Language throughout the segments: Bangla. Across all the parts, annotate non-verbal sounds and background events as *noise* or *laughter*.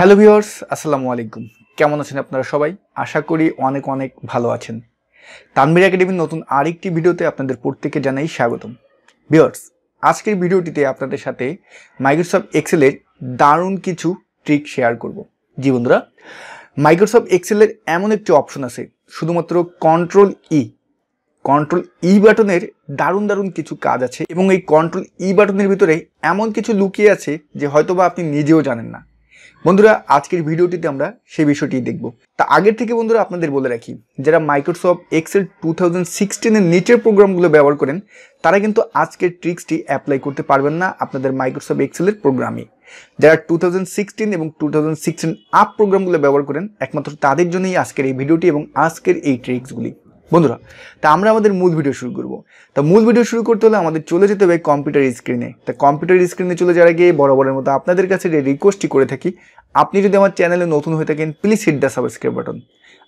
হ্যালো ভিউয়ার্স আসসালামু আলাইকুম। কেমন আছেন আপনারা সবাই? আশা করি অনেক অনেক ভালো আছেন। তানবির একাডেমির নতুন আরেকটি ভিডিওতে আপনাদের প্রত্যেকে জানাই স্বাগতম। ভিউয়ার্স আজকের ভিডিওটিতে আপনাদের সাথে মাইক্রোসফট এক্সেলের দারুণ কিছু ট্রিক শেয়ার করব। জি বন্ধুরা মাইক্রোসফট এক্সেলের এমন একটি অপশন আছে, শুধুমাত্র কন্ট্রোল ই কন্ট্রোল ই বাটনের দারুণ দারুণ কিছু কাজ আছে এবং এই কন্ট্রোল ই বাটনের ভিতরে এমন কিছু লুকিয়ে আছে যে হয়তোবা আপনি নিজেও জানেন না। বন্ধুরা, আজকের ভিডিওটিতে আমরা সেই বিষয়টি দেখব। তা আগের থেকে বন্ধুরা আপনাদের বলে রাখি, যারা মাইক্রোসফট এক্সেল টু থাউজেন্ড সিক্সটিনের নিচের প্রোগ্রামগুলো ব্যবহার করেন, তারা কিন্তু আজকের ট্রিক্সটি অ্যাপ্লাই করতে পারবেন না আপনাদের মাইক্রোসফট এক্সেলের প্রোগ্রামে। যারা টু থাউজেন্ড সিক্সটিন এবং টু থাউজেন্ড সিক্সটিন আপ প্রোগ্রামগুলো ব্যবহার করেন, একমাত্র তাদের জন্যই আজকের এই ভিডিওটি এবং আজকের এই ট্রিক্সগুলি। বন্ধুরা, তা আমরা আমাদের মূল ভিডিও শুরু করব। তা মূল ভিডিও শুরু করতে হলে আমাদের চলে যেতে হবে কম্পিউটার স্ক্রিনে তা কম্পিউটার স্ক্রিনে চলে যাওয়ার আগে বরাবরের মতো আপনাদের কাছে যে রিকোয়েস্টটি করে থাকি, আপনি যদি আমার চ্যানেলে নতুন হয়ে থাকেন please hit the subscribe button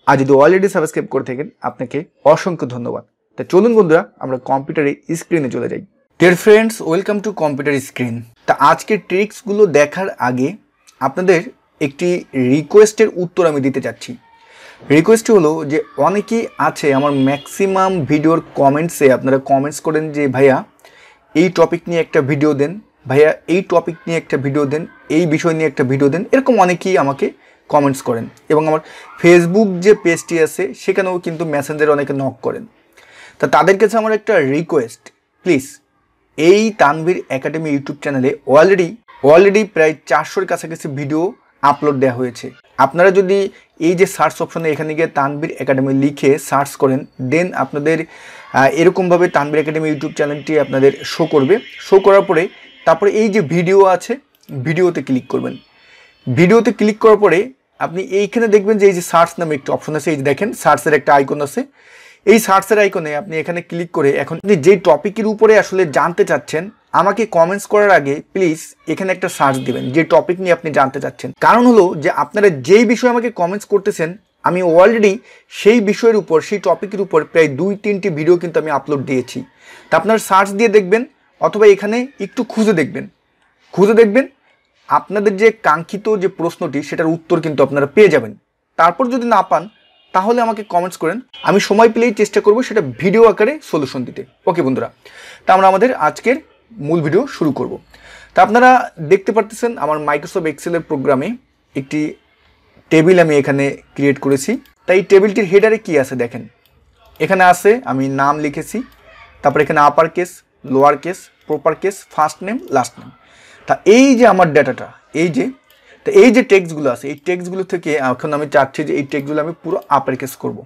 আর যদি অলরেডি সাবস্ক্রাইব করে থাকেন, আপনাকে অসংখ্য ধন্যবাদ। তা চলুন বন্ধুরা, আমরা কম্পিউটারের স্ক্রিনে চলে যাই। Dear friends welcome to computer screen তা আজকের ট্রিক্সগুলো দেখার আগে আপনাদের একটি রিকোয়েস্টের উত্তর আমি দিতে চাচ্ছি। রিকোয়েস্ট হলো যে অনেকেই আছে আমার ম্যাক্সিমাম ভিডিওর কমেন্টসে আপনারা কমেন্টস করেন যে, ভাইয়া, এই টপিক নিয়ে একটা ভিডিও দেন, ভাইয়া, এই টপিক নিয়ে একটা ভিডিও দেন, এই বিষয় নিয়ে একটা ভিডিও দেন, এরকম অনেকেই আমাকে কমেন্টস করেন। এবং আমার ফেসবুক যে পেজটি আছে, সেখানেও কিন্তু মেসেঞ্জারে অনেকে নক করেন। তা তাদের কাছে আমার একটা রিকোয়েস্ট প্লিজ এই তানভীর একাডেমি ইউটিউব চ্যানেলে অলরেডি অলরেডি প্রায় চারশোর কাছাকাছি ভিডিও আপলোড দেওয়া হয়েছে। আপনারা যদি এই যে সার্চ অপশনে এখানে গিয়ে তানবির একাডেমি লিখে সার্চ করেন দেন আপনাদের এরকমভাবে তানবির একাডেমি ইউটিউব চ্যানেলটি আপনাদের শো করবে। শো করার পরে তারপরে এই যে ভিডিও আছে ভিডিওতে ক্লিক করবেন। ভিডিওতে ক্লিক করার পরে আপনি এইখানে দেখবেন যে এই যে সার্চ নামে একটি অপশন আছে, এই যে দেখেন সার্চের একটা আইকন আছে। এই সার্চের আইকনে আপনি এখানে ক্লিক করে এখন আপনি যে টপিকের উপরে আসলে জানতে চাচ্ছেন আমাকে কমেন্টস করার আগে প্লিজ এখানে একটা সার্চ দিবেন, যে টপিক নিয়ে আপনি জানতে চাচ্ছেন। কারণ হলো যে আপনারা যেই বিষয়ে আমাকে কমেন্টস করতেছেন, আমি অলরেডি সেই বিষয়ের উপর, সেই টপিকের উপর প্রায় দুই, তিনটি ভিডিও কিন্তু আমি আপলোড দিয়েছি। তা আপনার সার্চ দিয়ে দেখবেন, অথবা এখানে একটু খুঁজে দেখবেন। খুঁজে দেখবেন, আপনাদের যে কাঙ্ক্ষিত যে প্রশ্নটি, সেটার উত্তর কিন্তু আপনারা পেয়ে যাবেন। তারপর যদি না পান, তাহলে আমাকে কমেন্টস করেন। আমি সময় পেলেই চেষ্টা করব সেটা ভিডিও আকারে সলিউশন দিতে। ওকে বন্ধুরা, তা আমরা আমাদের আজকের মূল ভিডিও শুরু করব। তা আপনারা দেখতে পারতেছেন আমার মাইক্রোসফট এক্সেলের প্রোগ্রামে একটি টেবিল আমি এখানে ক্রিয়েট করেছি। তাই এই টেবিলটির হেডারে কি আছে দেখেন? এখানে আছে, আমি নাম লিখেছি, তারপর এখানে upper case lower case proper case first name last name তা এই যে আমার ডাটাটা এই যে, তো এই যে টেক্সটগুলো আছে, এই টেক্সটগুলো থেকে এখন আমি চাচ্ছি যে এই টেক্সটগুলো আমি পুরো আপার কেস করব,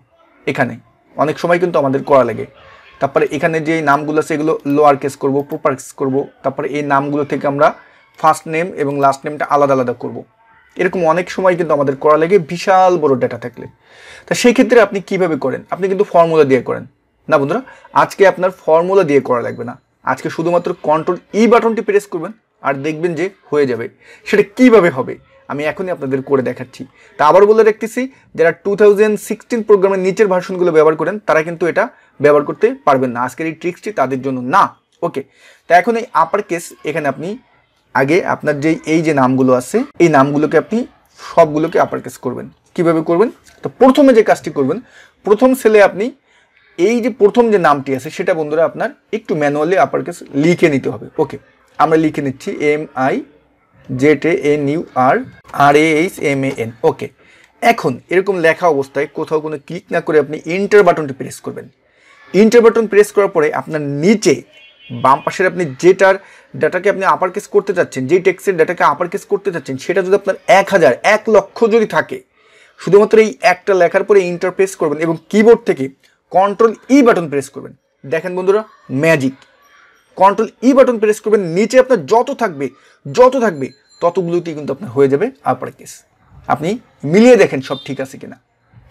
এখানে। অনেক সময় কিন্তু আমাদের করা লাগে। তারপরে এখানে যে নামগুলো আছে, এগুলো লোয়ার কেস করব প্রপার কেস করব। তারপরে এই নামগুলো থেকে আমরা ফার্স্ট নেম এবং লাস্ট নেমটা আলাদা আলাদা করব। এরকম অনেক সময় কিন্তু আমাদের করা লাগে বিশাল বড় ডেটা থাকলে। তা সেই ক্ষেত্রে আপনি কীভাবে করেন? আপনি কিন্তু ফর্মুলা দিয়ে করেন। না বন্ধুরা, আজকে আপনার ফর্মুলা দিয়ে করা লাগবে না। আজকে শুধুমাত্র কন্ট্রোল ই বাটনটি প্রেস করবেন আর দেখবেন যে হয়ে যাবে। সেটা কীভাবে হবে? আমি এখনই আপনাদের করে দেখাচ্ছি। তা আবার বলে রাখতেছি, যারা টু থাউজেন্ড সিক্সটিন প্রোগ্রামের নিচের ভার্সনগুলো ব্যবহার করেন, তারা কিন্তু এটা ব্যবহার করতে পারবেন না। আজকের এই ট্রিক্সটি তাদের জন্য না। ওকে তা এখন এই আপার কেস এখানে আপনি আগে আপনার যে এই যে নামগুলো আছে, এই নামগুলোকে আপনি সবগুলোকে আপার কেস করবেন। কীভাবে করবেন? তো প্রথমে যে কাজটি করবেন, প্রথম সেলে আপনি এই যে প্রথম যে নামটি আছে, সেটা বন্ধুরা আপনার একটু ম্যানুয়ালি আপার কেস লিখে নিতে হবে। ওকে আমরা লিখে নিচ্ছি M I Z A N U R R A H M A N. Okay, এখন এরকম লেখা অবস্থায় কোথাও কোনো ক্লিক না করে আপনি ইন্টার বাটনটি প্রেস করবেন। ইন্টার বাটন প্রেস করার পরে আপনার নিচে বাম পাশের আপনি যেটার ডাটাকে আপনি আপার কেস করতে চাচ্ছেন, যেই টেক্সের ডাটাকে আপার কেস করতে চাচ্ছেন, সেটা যদি আপনার এক হাজার, এক লক্ষ যদি থাকে, শুধুমাত্র এই একটা লেখার পরে ইন্টার প্রেস করবেন এবং কিবোর্ড থেকে কন্ট্রোল ই বাটন প্রেস করবেন। দেখেন বন্ধুরা magic control E button press করবেন, নিচে আপনার যত থাকবে যত থাকবে ততগুলোতেই কিন্তু আপনার হয়ে যাবে আপার কেস আপনি মিলিয়ে দেখেন সব ঠিক আছে কিনা।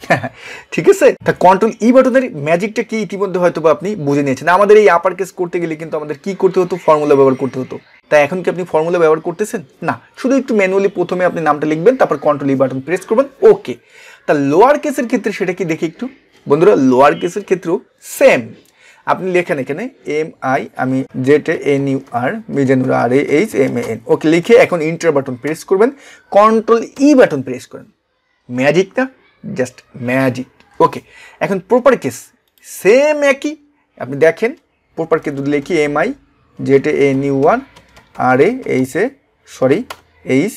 *laughs* ঠিক আছে? তা কন্ট্রোল ই বাটনের ম্যাজিকটা কি ইতিমধ্যে হয়তো আপনি বুঝে নিয়েছেন। আমাদের এই আপার কেস করতে গেলে কিন্তু আমাদের কি করতে হতো? ফর্মুলা ব্যবহার করতে হতো। তাই এখন কি আপনি ফর্মুলা ব্যবহার করতেছেন? না। শুধু একটু ম্যানুয়ালি প্রথমে আপনি নামটা লিখবেন, তারপর কন্ট্রোল ই বাটন প্রেস করবেন ওকে তা লোয়ার কেসের ক্ষেত্রে সেটা কি দেখি একটু? বন্ধুরা লোয়ার কেসের ক্ষেত্রেও সেম আপনি লেখেন এখানে এম আই আমি Z N U R Mizanur R A H M A N okay লিখে এখন ইন্টার বাটন প্রেস করবেন কন্ট্রোল ই বাটন প্রেস করেন। ম্যাজিক না জাস্ট ম্যাজিক ওকে, এখন প্রপার কেস সেম একই, আপনি দেখেন প্রপার কেস যদি লিখি M I Z N U R R A H A sorry H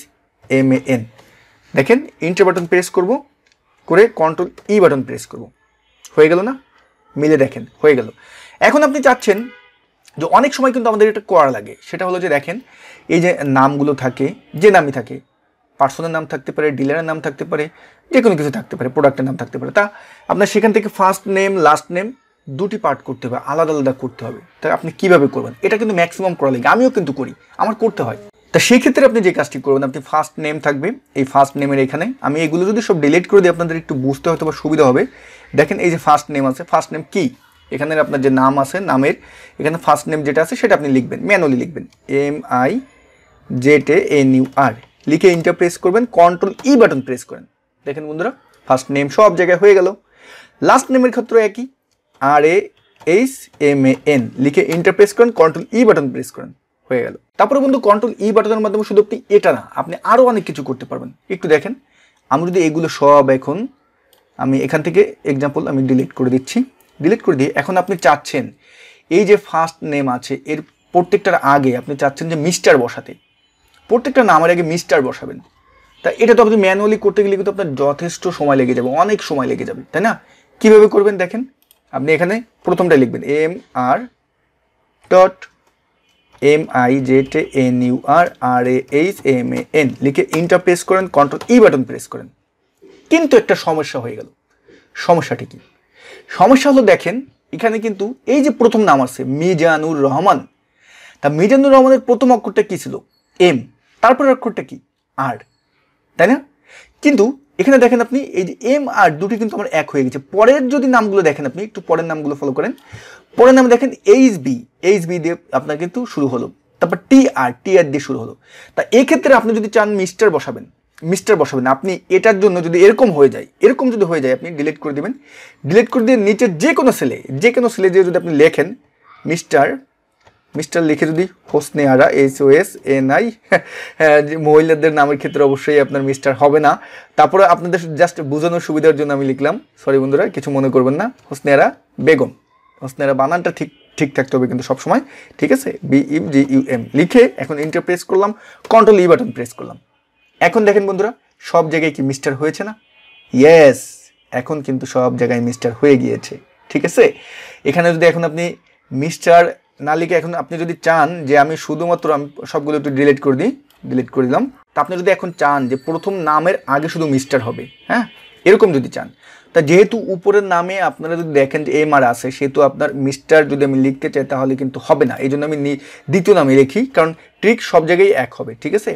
M A N দেখেন ইন্টার বাটন প্রেস করব, করে কন্ট্রোল ই বাটন প্রেস করব। হয়ে গেল না? মিলে দেখেন, হয়ে গেল। এখন আপনি চাচ্ছেন যে অনেক সময় কিন্তু আমাদের এটা করা লাগে। সেটা হলো যে দেখেন, এই যে নামগুলো থাকে, যে নামই থাকে, পার্সনের নাম থাকতে পারে, ডিলারের নাম থাকতে পারে যে কোনো কিছু থাকতে পারে, প্রোডাক্টের নাম থাকতে পারে। তা আপনার সেখান থেকে ফার্স্ট নেম লাস্ট নেম দুটি পার্ট করতে হবে, আলাদা আলাদা করতে হবে। তা আপনি কীভাবে করবেন? এটা কিন্তু ম্যাক্সিমাম করা লাগে। আমিও কিন্তু করি। আমার করতে হয়। তা সেই ক্ষেত্রে আপনি যে কাজটি করবেন, আপনি ফার্স্ট নেম থাকবে, এই ফার্স্ট নেমের এখানে। আমি এগুলো যদি সব ডিলিট করে দিই, আপনাদের একটু বুঝতে হয়তো বা সুবিধা হবে। দেখেন এই যে ফার্স্ট নেম আছে ফার্স্ট নেম কি? এখানে আপনার যে নাম আছে, নামের, এখানে ফার্স্ট নেম যেটা আছে, সেটা আপনি লিখবেন ম্যানুয়ালি লিখবেন। M I Z N U R লিখে ইন্টার প্রেস করবেন কন্ট্রোল ই বাটন প্রেস করেন। দেখেন বন্ধুরা ফার্স্ট নেম সব জায়গায় হয়ে গেল। লাস্ট নেমের ক্ষেত্রে একই R A H M A N লিখে ইন্টার প্রেস করেন কন্ট্রোল ই বাটন প্রেস করেন। হয়ে গেল। তারপরে বন্ধু কন্ট্রোল ই বাটনের মাধ্যমে শুধু আপনি এটা না, আপনি আরও অনেক কিছু করতে পারবেন। একটু দেখেন, আমি যদি এগুলো সব এখন আমি এখান থেকে এক্সাম্পল আমি ডিলিট করে দিচ্ছি। ডিলিট করে দিয়ে এখন আপনি চাচ্ছেন, এই যে ফার্স্ট নেম আছে, এর প্রত্যেকটার আগে আপনি চাচ্ছেন যে মিস্টার বসাতে। প্রত্যেকটা নামের আগে মিস্টার বসাবেন। তা এটা তো আপনি ম্যানুয়ালি করতে গেলে কিন্তু আপনার যথেষ্ট সময় লেগে যাবে, অনেক সময় লেগে যাবে, তাই না? কীভাবে করবেন দেখেন, আপনি এখানে প্রথমটা লিখবেন M R dot M I Z N U R R A H M A N লিখে ইন্টার প্রেস করেন কন্ট্রোল ই বাটন প্রেস করেন। কিন্তু একটা সমস্যা হয়ে গেল। সমস্যাটি কি? সমস্যা হলো দেখেন, এখানে কিন্তু এই যে প্রথম নাম আছে, মিজানুর রহমান। তা মিজানুর রহমানের প্রথম অক্ষরটা কী ছিল? এম তারপর অক্ষরটা কি? আর তাই না? কিন্তু এখানে দেখেন আপনি, এই যে এম আর দুটি কিন্তু আমার এক হয়ে গেছে। পরের যদি নামগুলো দেখেন আপনি, একটু পরের নামগুলো ফলো করেন। পরের নামে দেখেন এইচ বি এইচ বি দিয়ে আপনার কিন্তু শুরু হলো। তারপর টি আর টি আর দিয়ে শুরু হলো। তা এক্ষেত্রে আপনি যদি চান মিস্টার বসাবেন মিস্টার বসাবেন। আপনি এটার জন্য যদি এরকম হয়ে যায়, এরকম যদি হয়ে যায়, আপনি ডিলিট করে দেবেন। ডিলিট করে দিয়ে নিচে যে কোনো সেলে যে কোনো সেলে দিয়ে যদি আপনি লেখেন মিস্টার মিস্টার লিখে যদি Hosne Ara H O S, N I মহিলাদের নামের ক্ষেত্রে অবশ্যই আপনার মিস্টার হবে না। তারপরে আপনাদের জাস্ট বোঝানোর সুবিধার জন্য আমি লিখলাম সরি বন্ধুরা, কিছু মনে করবেন না। হোসনে আরা বেগম। হোসনে আরা বানানটা ঠিক ঠিক থাকতে হবে কিন্তু সবসময়। ঠিক আছে? B U G U M লিখে এখন ইন্টার প্রেস করলাম কন্ট্রোল ই বাটন প্রেস করলাম। এখন দেখেন বন্ধুরা, সব জায়গায় কি মিস্টার হয়েছে না? ইয়েস এখন কিন্তু সব জায়গায় মিস্টার হয়ে গিয়েছে। ঠিক আছে? এখানে যদি এখন আপনি মিস্টার না লিখে এখন আপনি যদি চান যে আমি শুধুমাত্র আমি সবগুলো একটু ডিলিট করে দিই ডিলিট করে দিলাম, তা আপনি যদি এখন চান যে প্রথম নামের আগে শুধু মিস্টার হবে হ্যাঁ? এরকম যদি চান। তা যেহেতু উপরের নামে আপনারা যদি দেখেন যে এম আর আছে, সেহেতু আপনার মিস্টার যদি আমি লিখতে চাই, তাহলে কিন্তু হবে না। এই জন্য আমি দ্বিতীয় নামে লিখি, কারণ ট্রিক সব জায়গায় এক হবে, ঠিক আছে?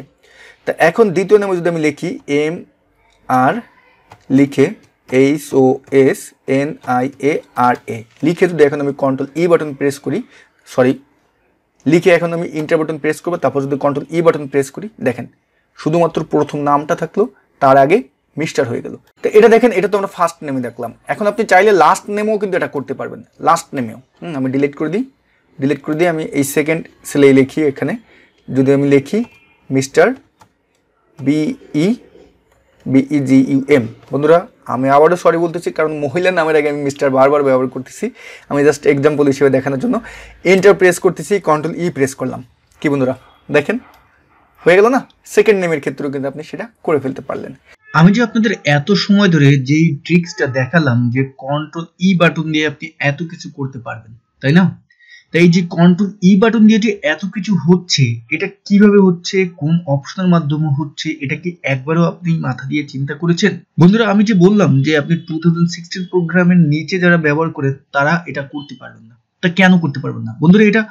তা এখন দ্বিতীয় নামে যদি আমি লিখি এম আর লিখে H O S N I A R A লিখে যদি এখন আমি কন্ট্রোল ই বাটন প্রেস করি সরি, লিখে এখন আমি ইন্টার বাটন প্রেস করব, তারপর যদি কন্ট্রোল ই বাটন প্রেস করি, দেখেন, শুধুমাত্র প্রথম নামটা থাকল, তার আগে মিস্টার হয়ে গেল। তো এটা দেখেন, এটা তো আমরা ফার্স্ট নেমে দেখলাম। এখন আপনি চাইলে লাস্ট নেমেও কিন্তু এটা করতে পারবেন লাস্ট নেমেও হুম, আমি ডিলিট করে দিই ডিলিট করে দিয়ে আমি এই সেকেন্ড সেলে লিখি এখানে। যদি আমি লিখি মিস্টার বিই বিই জি বন্ধুরা, আমি আবারও সরি বলতেছি, কারণ মহিলার নামের আগে আমি মিস্টার বারবার ব্যবহার করতেছি। আমি জাস্ট এক্সাম্পল হিসেবে দেখানোর জন্য। এন্টার প্রেস করতেছি কন্ট্রোল ই প্রেস করলাম। কি বন্ধুরা, দেখেন, হয়ে গেল না? সেকেন্ড নেমের ক্ষেত্রেও কিন্তু আপনি সেটা করে ফেলতে পারলেন। আমি যে আপনাদের এত সময় ধরে যেই ট্রিক্সটা দেখালাম, যে কন্ট্রোল ই বাটন দিয়ে আপনি এত কিছু করতে পারবেন, তাই না? তাই যে কন্ট্রোল ই বাটন দিয়ে যে এত কিছু হচ্ছে, এটা কীভাবে হচ্ছে, কোন অপশনের মাধ্যমে হচ্ছে, এটা কি একবারও আপনি মাথা দিয়ে চিন্তা করেছেন? বন্ধুরা, আমি যে বললাম যে আপনি টু থাউজেন্ড প্রোগ্রামের নিচে যারা ব্যবহার করে তারা এটা করতে পারবেন না। তা কেন করতে পারবেন না? বন্ধুরা, এটা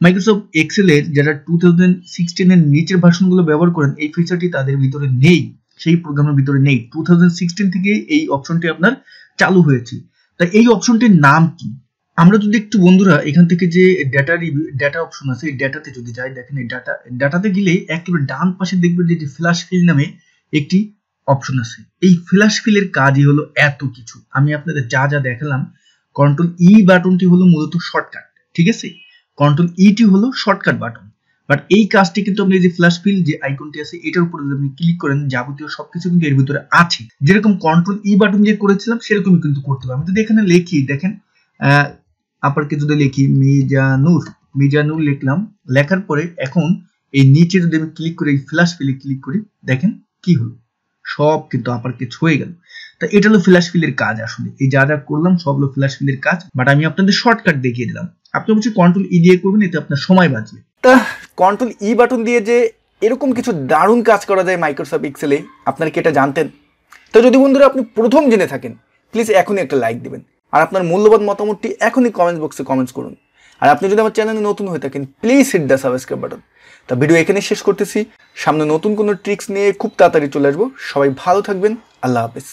মাইক্রোসফট এক্সেলের যারা টু থাউজেন্ড সিক্সটিনের নিচের ভার্সনগুলো ব্যবহার করেন, এই ফিচারটি তাদের ভিতরে নেই। সেই প্রোগ্রামের ভিতরে নেই। টু থাউজেন্ড সিক্সটিন থেকে এই অপশনটি আপনার চালু হয়েছে। তাই এই অপশনটির নাম কি? আমরা যদি একটু বন্ধুরা এখান থেকে যে ডেটা রিভিউ ডেটা অপশন আছে, এই ডেটাতে যদি যাই, দেখেন এই ডাটা ডাটাতে গেলে একেবারে ডান পাশে দেখবেন যে ফ্ল্যাশ ফিল নামে একটি অপশন আছে। এই ফ্ল্যাশ ফিলের কাজই হলো এত কিছু। আমি আপনাদের যা যা দেখালাম কন্ট্রোল ই বাটনটি হলো মূলত শর্টকাট ঠিক আছে? কন্ট্রোল ইটি হলো শর্টকাট বাটন বাট এই কাজটি কিন্তু আপনি যে ফ্ল্যাশ ফিল যে আইকনটি আছে, এটার উপরে যদি আপনি ক্লিক করেন, যাবতীয় সবকিছু কিন্তু এর ভিতরে আছে। যেরকম কন্ট্রোল ই বাটন দিয়ে করেছিলাম, সেরকমই কিন্তু করতে হবে। আমি যদি এখানে লিখি, দেখেন আপারকে যদি লিখি মিজানুর মিজানুর লিখলাম, লেখার পরে এখন এই নিচে যদি আমি ক্লিক করি ফ্ল্যাশ ফিলে ক্লিক করি, দেখেন কি হলো? সব কিন্তু আপার কেস হয়ে গেল। তা এটা হলো ফ্ল্যাশ ফিলের কাজ আসলে। এই যা যা করলাম, সব হলো ফ্ল্যাশ ফিলের কাজ। বাট আমি আপনাদের শর্টকাট দেখিয়ে দিলাম। আপনি অবশ্যই কন্ট্রোল ই দিয়ে করবেন, এতে আপনার সময় বাঁচবে। তা কন্ট্রোল ই বাটন দিয়ে যে এরকম কিছু দারুণ কাজ করা যায় মাইক্রোসফট এক্সেলে আপনারা কি এটা জানতেন? তো যদি বন্ধুরা আপনি প্রথম জেনে থাকেন প্লিজ এখনই একটা লাইক দিবেন। আর আপনার মূল্যবান মতামতটি এখনই কমেন্ট বক্সে কমেন্টস করুন। আর আপনি যদি আমার চ্যানেলে নতুন হয়ে থাকেন please hit the subscribe button তা ভিডিও এখানে শেষ করতেছি। সামনে নতুন কোনো ট্রিক্স নিয়ে খুব তাড়াতাড়ি চলে আসব। সবাই ভালো থাকবেন। আল্লাহ হাফেজ।